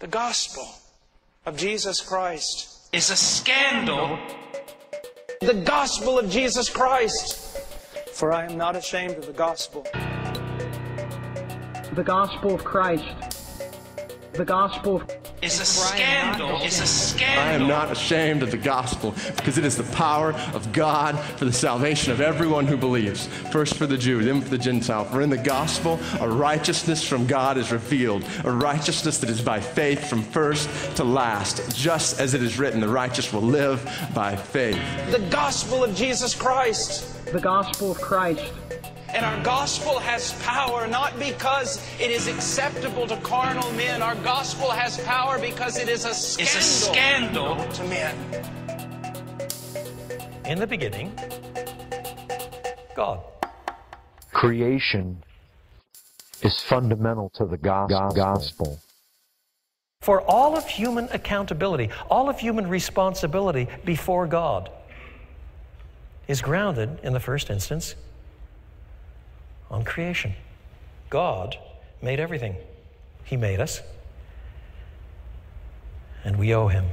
The gospel of Jesus Christ is a scandal. The gospel of Jesus Christ. For I am not ashamed of the gospel. The gospel of Christ. The gospel is a scandal. Is a scandal. I am not ashamed of the gospel because it is the power of God for the salvation of everyone who believes. First for the Jew, then for the Gentile. For in the gospel, a righteousness from God is revealed, a righteousness that is by faith from first to last. Just as it is written, the righteous will live by faith. The gospel of Jesus Christ. The gospel of Christ. And our gospel has power not because it is acceptable to carnal men. Our gospel has power because it is a scandal, it's a scandal to men. In the beginning, God. Creation is fundamental to the gospel. gospel. For all of human accountability, all of human responsibility before God is grounded, in the first instance, on creation. God made everything. He made us, and we owe Him.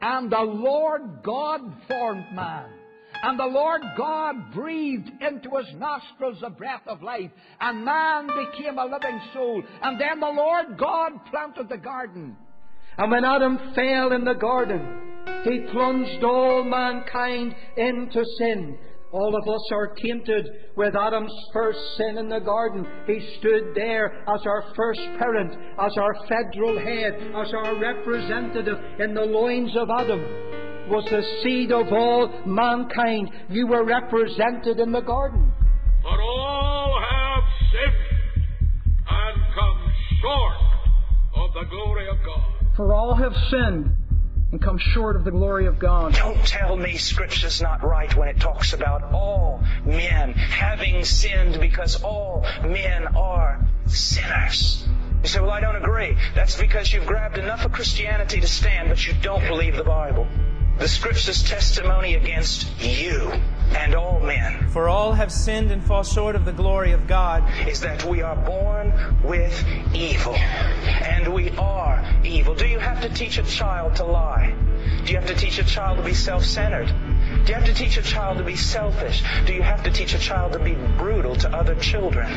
And the Lord God formed man. And the Lord God breathed into his nostrils the breath of life, and man became a living soul. And then the Lord God planted the garden. And when Adam fell in the garden, he plunged all mankind into sin. All of us are tainted with Adam's first sin in the garden. He stood there as our first parent, as our federal head, as our representative in the loins of Adam. Was the seed of all mankind. You were represented in the garden. For all have sinned and come short of the glory of God. For all have sinned and come short of the glory of God. Don't tell me Scripture's not right when it talks about all men having sinned because all men are sinners. You say, well, I don't agree. That's because you've grabbed enough of Christianity to stand, but you don't believe the Bible. The Scripture's testimony against you and all men. For all have sinned and fall short of the glory of God. Is that we are born with evil. And we are evil. Do you have to teach a child to lie? Do you have to teach a child to be self-centered? Do you have to teach a child to be selfish? Do you have to teach a child to be brutal to other children?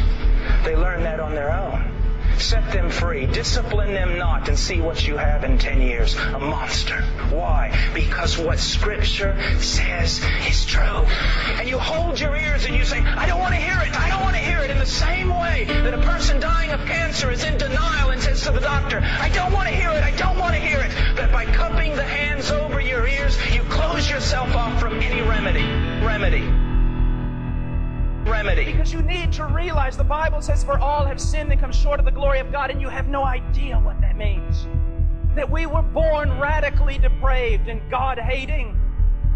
They learn that on their own. Set them free. Discipline them not and see what you have in 10 years. A monster. Why? Because what Scripture says is true. And you hold your ears and you say, I don't want to hear it. I don't want to hear it. In the same way that a person dying of cancer is in denial and says to the doctor, I don't want to hear it. I don't want to hear it. That by cupping the hands over your ears, you close yourself off from any remedy. Remedy Because you need to realize the Bible says, For all have sinned and come short of the glory of God, and you have no idea what that means. That we were born radically depraved and God hating.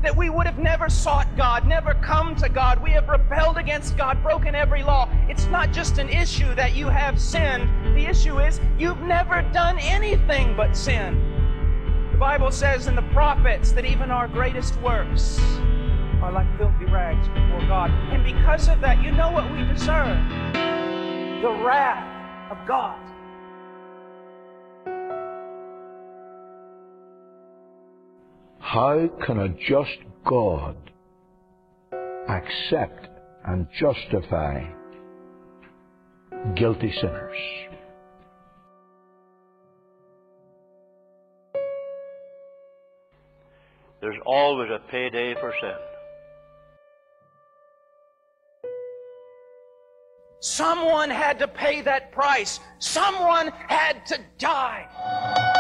That we would have never sought God, never come to God. We have rebelled against God, broken every law. It's not just an issue that you have sinned. The issue is you've never done anything but sin. The Bible says in the prophets that even our greatest works are like filthy rags before God. And because of that, you know what we deserve? The wrath of God. How can a just God accept and justify guilty sinners? There's always a payday for sin. Someone had to pay that price. Someone had to die.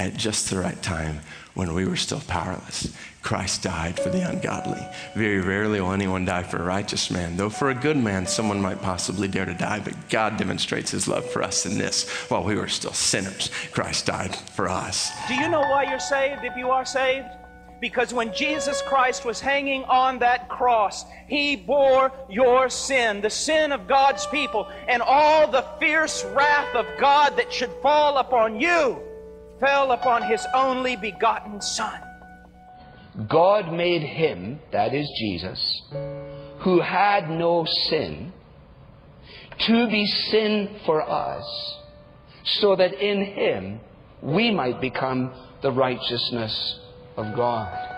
At just the right time, when we were still powerless, Christ died for the ungodly. Very rarely will anyone die for a righteous man, though for a good man, someone might possibly dare to die. But God demonstrates his love for us in this while we were still sinners, Christ died for us. Do you know why you're saved if you are saved? Because when Jesus Christ was hanging on that cross, He bore your sin, the sin of God's people, and all the fierce wrath of God that should fall upon you fell upon His only begotten Son. God made Him, that is Jesus, who had no sin, to be sin for us, so that in Him we might become the righteousness of God.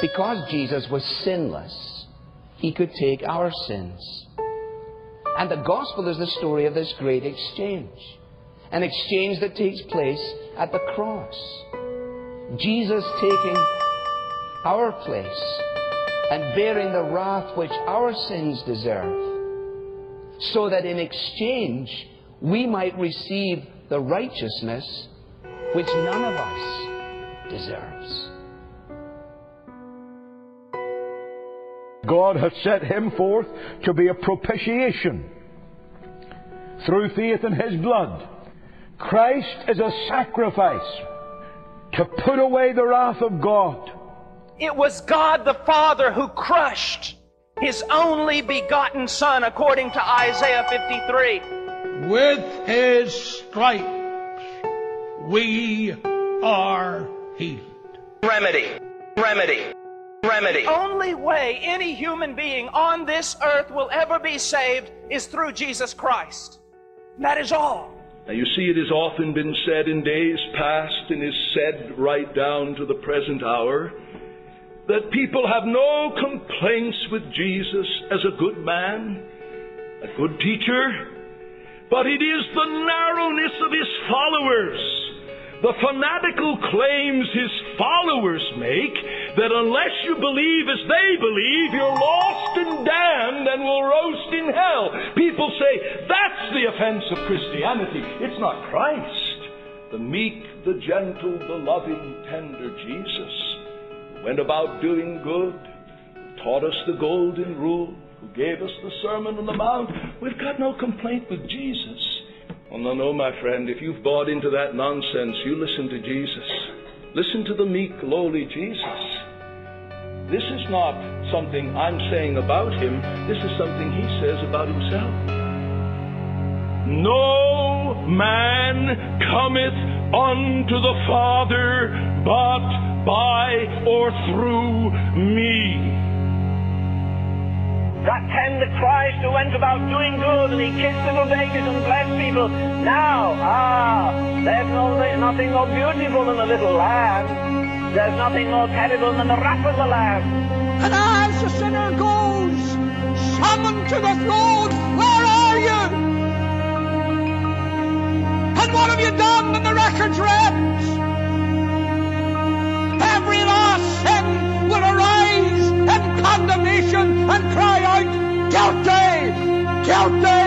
Because Jesus was sinless, He could take our sins. And the gospel is the story of this great exchange. An exchange that takes place at the cross. Jesus taking our place and bearing the wrath which our sins deserve, so that in exchange we might receive the righteousness which none of us deserves. God has set him forth to be a propitiation through faith in his blood. Christ is a sacrifice to put away the wrath of God. It was God the Father who crushed His only begotten Son, according to Isaiah 53. With his stripes we are healed. Remedy. Remedy. Remedy. The only way any human being on this earth will ever be saved is through Jesus Christ. That is all. Now you see, it has often been said in days past and is said right down to the present hour that people have no complaints with Jesus as a good man, a good teacher, but it is the narrowness of his followers, the fanatical claims his followers make, that unless you believe as they believe, you're lost and damned and will roast in hell. People say that's the offense of Christianity. It's not Christ, the meek, the gentle, the loving, tender Jesus, went about doing good, taught us the golden rule, who gave us the Sermon on the Mount. We've got no complaint with Jesus. Oh, no, no, my friend, if you've bought into that nonsense, you listen to Jesus. Listen to the meek, lowly Jesus. This is not something I'm saying about him. This is something he says about himself. No man cometh unto the Father but by or through me. That tender Christ who went about doing good and he kissed little babies and blessed people. Now, ah, there's nothing more beautiful than a little lamb. There's nothing more terrible than the wrath of the lamb. And as the sinner goes, summoned to the throne, where are you? And what have you done when the record's read? Every last sin will arise in condemnation and cry out, guilty, guilty,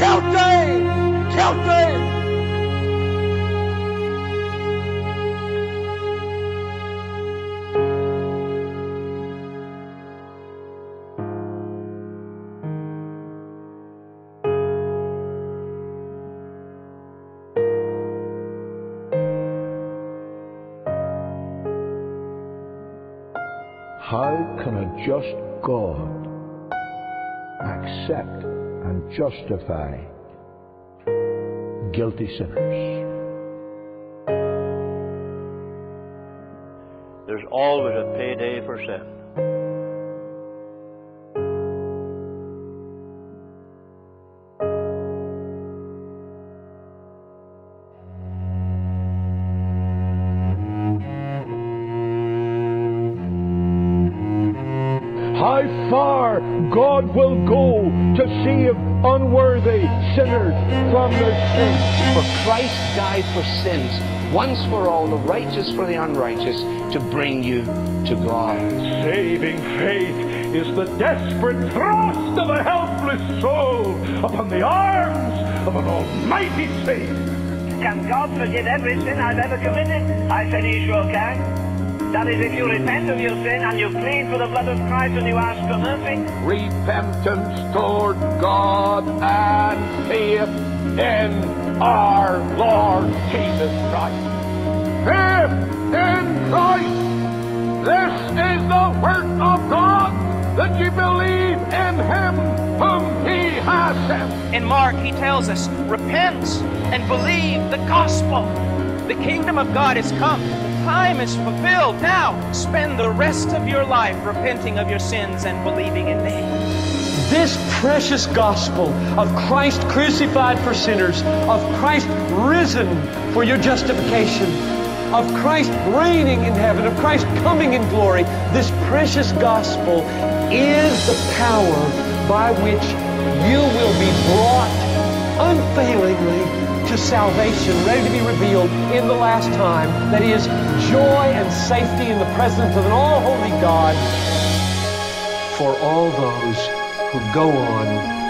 guilty, guilty. How can a just God accept and justify guilty sinners? There's always a payday for sin. How far God will go to save unworthy sinners from their sins. For Christ died for sins, once for all, the righteous for the unrighteous, to bring you to God. Saving faith is the desperate thrust of a helpless soul upon the arms of an almighty Savior. Can God forgive every sin I've ever committed? I said he sure can. That is, if you repent of your sin and you plead for the blood of Christ and you ask for mercy. Repentance toward God and faith in our Lord Jesus Christ. faith in Christ. This is the work of God, that ye believe in him whom he has sent. In Mark, he tells us, repent and believe the gospel. The kingdom of God is come. Time is fulfilled. Now, spend the rest of your life repenting of your sins and believing in me. This precious gospel of Christ crucified for sinners, of Christ risen for your justification, of Christ reigning in heaven, of Christ coming in glory, this precious gospel is the power by which you will be brought unfailingly to salvation, ready to be revealed in the last time. That is joy and safety in the presence of an all holy God for all those who go on